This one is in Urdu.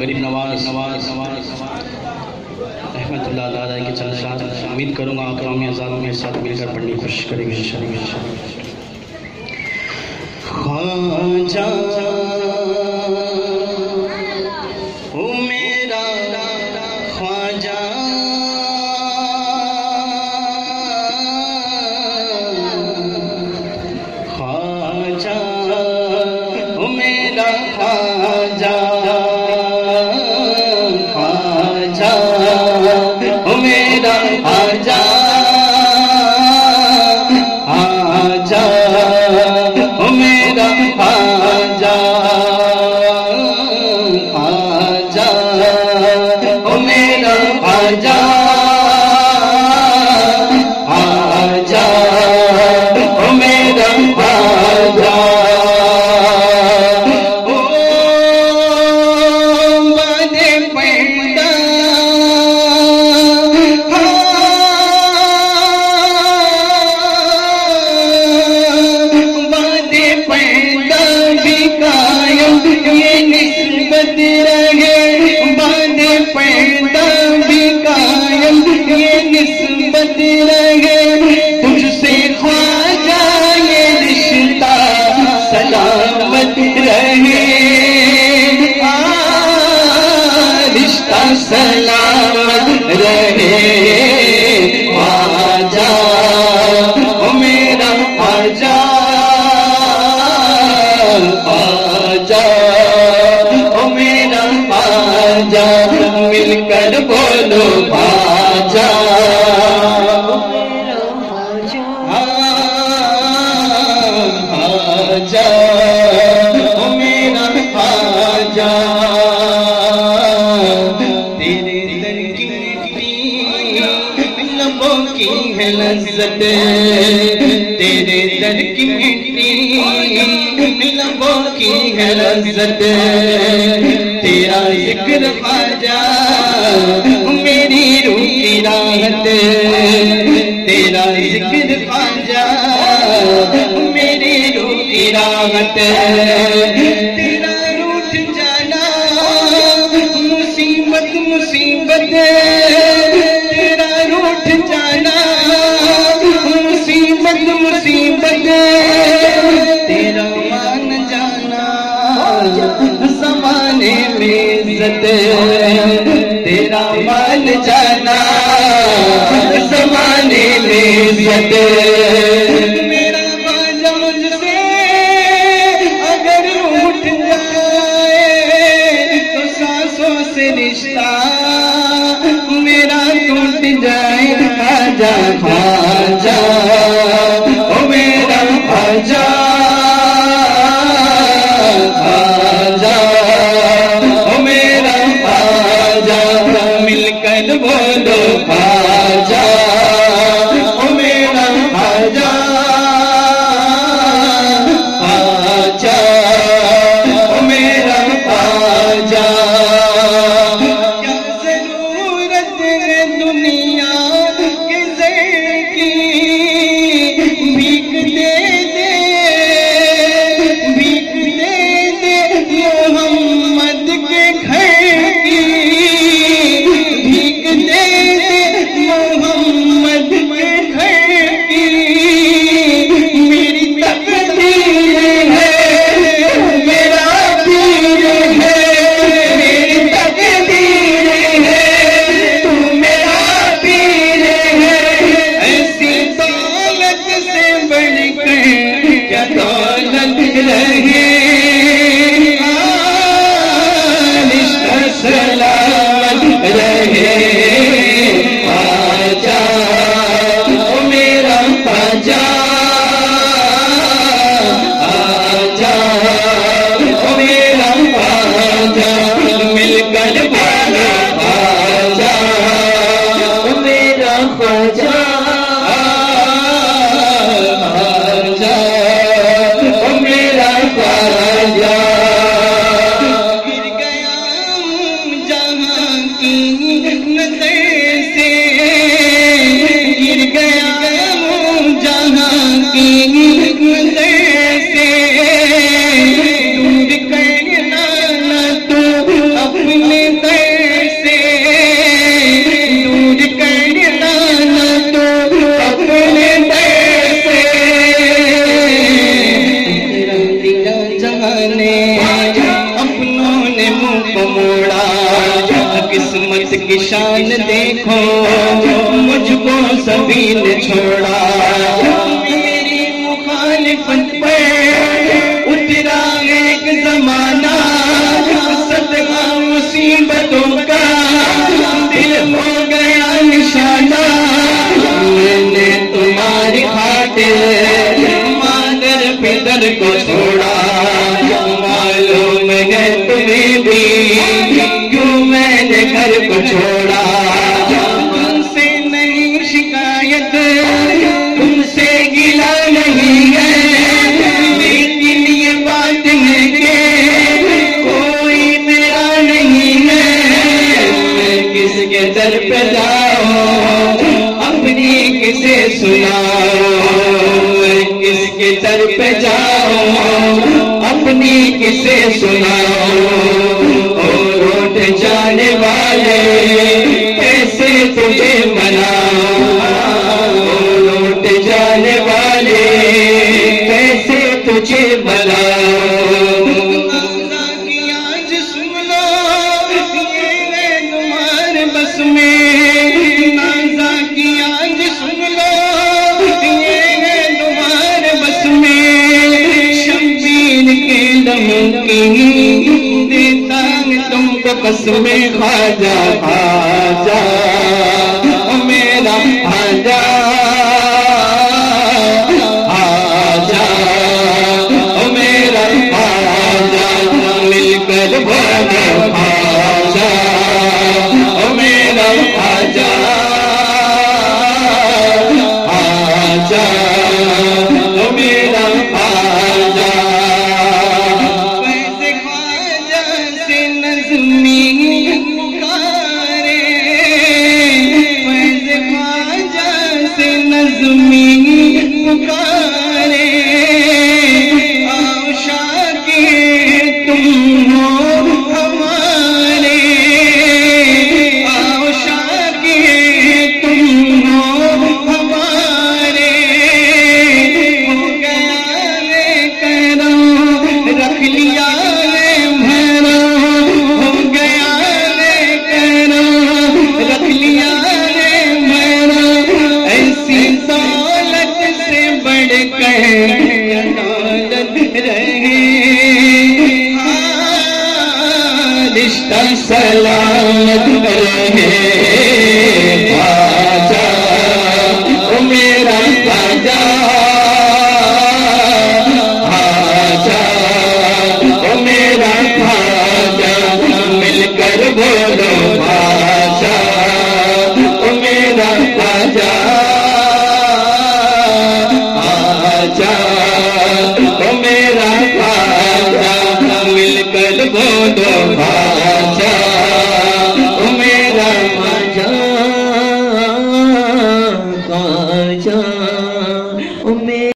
غریب نواز نواز نواز، احمد اللہ تعالیٰ کے چل ساتھ امید کروں گا آپ رام ہزاروں میں ساتھ مل کر پڑھنے کی کوشش کریں گے خواجہ میرا سلامت رہے۔ رشتہ سلامت در کی مٹی لبوں کی ہے لذت تیرا ذکر خواجہ میری روح کی راحت تیرا ذکر خواجہ میری روح زمانے میں عزت تیرا مان جانا۔ زمانے میں عزت میرا خواجہ مجھ سے اگر اٹھ جائے، تو سانسوں سے رشتہ میرا ٹوٹ جائے خواجہ خواجہ じゃん شان دیکھو، مجھ کو سبھی نے چھوڑا میری مخالفت پہ اترا ایک زمانہ صدقہ مصیبتوں کا دل ہو گیا نشانہ۔ میں نے تمہاری خاطر مادر پدر کو چھوڑا۔ چھوڑا تم سے نہیں شکایت، تم سے گلا نہیں ہے۔ لیکن یہ بات ہے کہ کوئی میرا نہیں ہے۔ میں کس کے در پہ جاؤں؟ اپنی کسے سناؤں؟ میں کس کے در پہ جاؤں؟ اپنی کسے سناؤں؟ تمہارے میں نازا تمہارے بس میں۔ شبیر کے دم کی دیتا ہے تم کو میں، خواجہ خواجہ۔ میرا خواجہ۔